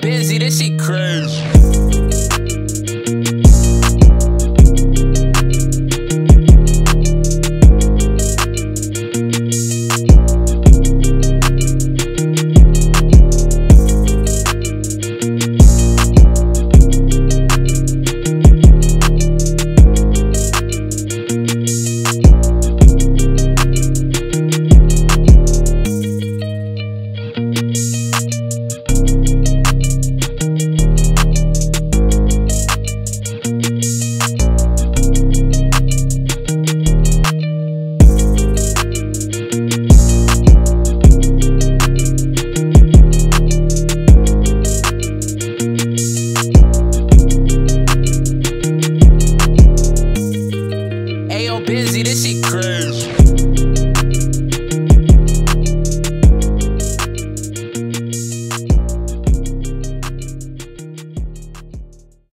busy, this shit crazy.